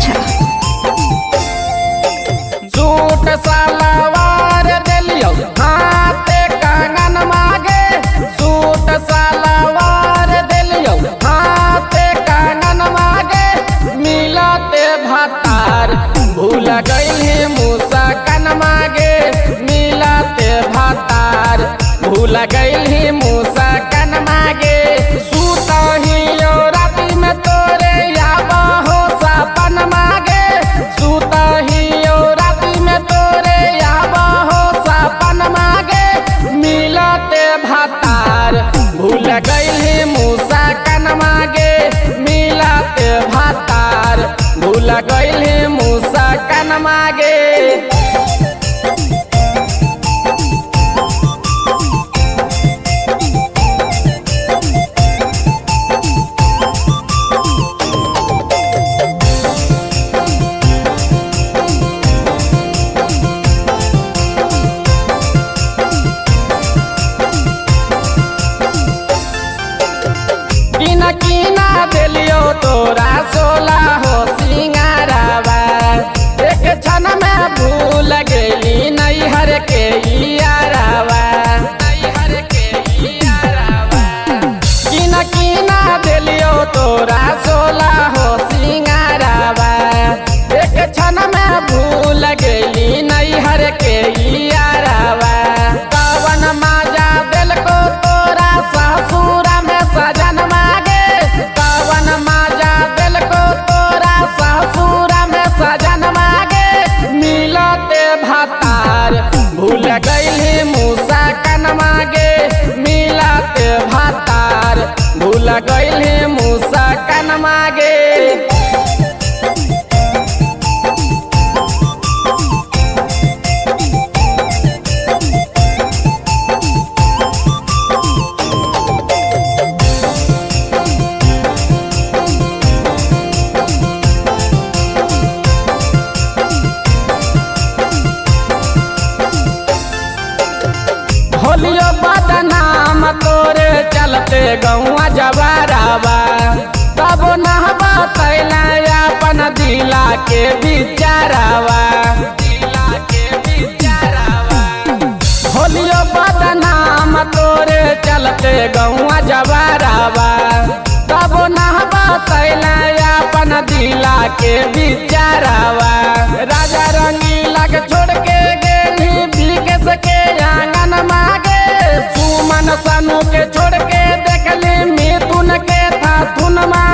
अच्छा। झूठ कंगन मागे। झूठ कंगन मागे। मिलते भातार, भूल गइल हे मूसा कन मागे। मिलते भातार, भूल गइल हे मूसा पूरा गई है mama que बोलियो बदनाम, तोरे चलते गौआ जवारावा तब नहबा तैला अपन दिला के बिचारावा दिला के होलियो बदनाम, तोरे चलते गौआ जवारावा तब नहबा तैला अपन दिला के बिचारा नसानों के छोड़ के देख ले मैं तुन के था तुन मा